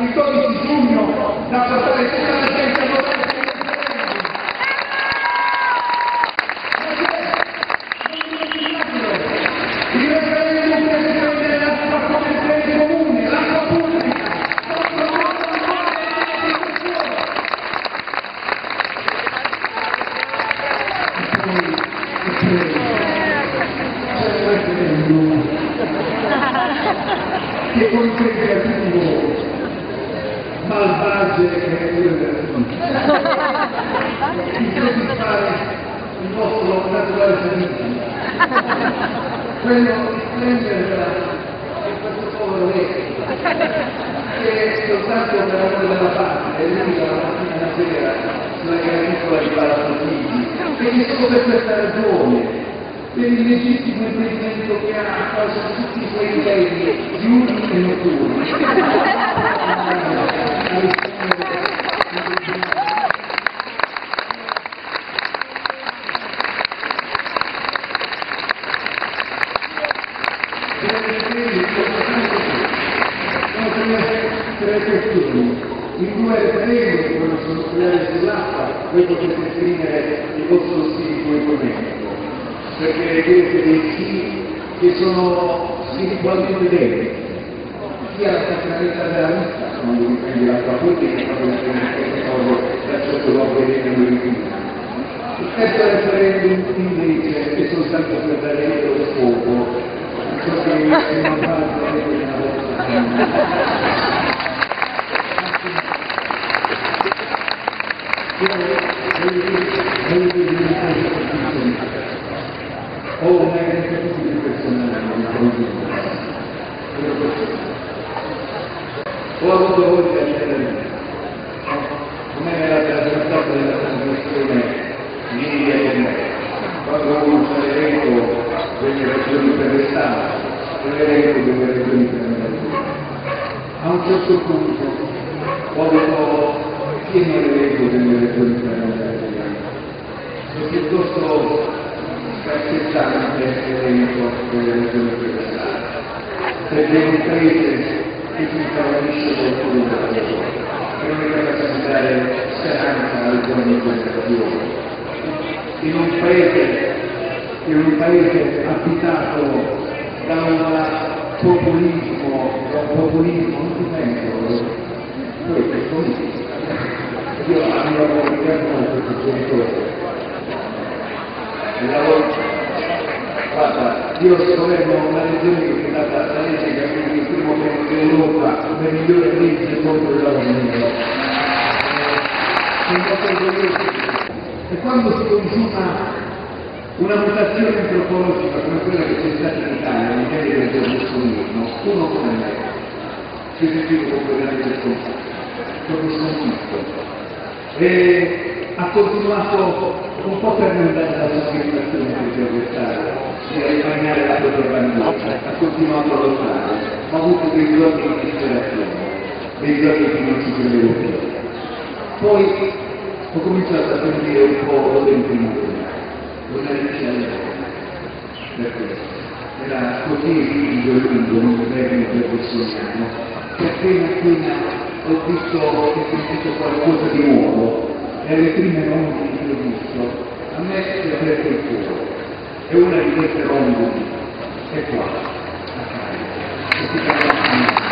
il 12 giugno da portare che comprende a lungo malvagie creature di soddisfare il vostro naturale servizio. Quello di splenderla di questo povero vecchio che soltanto per amore della patria è l'unica la mattina e sera sulla graticola di palazzo e solo per questa ragione per il legittimo impedimento che ha a causa di tutti i suoi livelli diurni e notturni. Tre questioni. In due referendum, quello nucleare sull'acqua, voi potete esprimere il vostro spirito economico perché vedete dei sì che sono spiritualmente deboli, sia la sacralità della vita, quando dipende l'acqua pubblica, quando qualcosa da sotto l'uomo vedete noi qui. Il terzo referendum invece è soltanto per dare lo scopo, ciò che è una base della vostra famiglia. Io voglio dire una cosa ho ho avuto voglia di vedere come era trasportato nella trasmissione media e me quando uno fa l'elenco delle ragioni per l'estate e l'elenco delle ragioni per la a un certo punto ho avuto pieno l'elenco delle per la piuttosto scarceggiante elenco delle federali, perché è un paese che si qualcuno della lavoro, che non è capace di dare speranza alle giovani generazioni. In un paese, in un paese abitato da un populismo, da un populismo, non ti penso, questo è così. Io avevo richiamato questo genitore il lavoro guarda io governo una regione che è stata la legge che ha il primo piano d'Europa come migliore legge contro il nero e quando si consuma una mutazione antropologica come quella che c'è stata in Italia nei livelli del berlusconismo uno come me. Si è sentito completamente sconfitto proprio sconfitto ha continuato un po' per non dare la soddisfazione di avversario, di risparmiare la propria bandiera, ha continuato a lottare, ha avuto dei giorni di disperazione, dei giorni che non ci credevo più. Poi ho cominciato a sentire un po' l'intimore, una riccia per questo. Era così rigido e lungo un governo berlusconiano, che appena appena ho visto ho sentito qualcosa di nuovo, e le prime rondini che ho visto, a me si è aperto il cuore. E una di queste rondini è qua, a Cairo.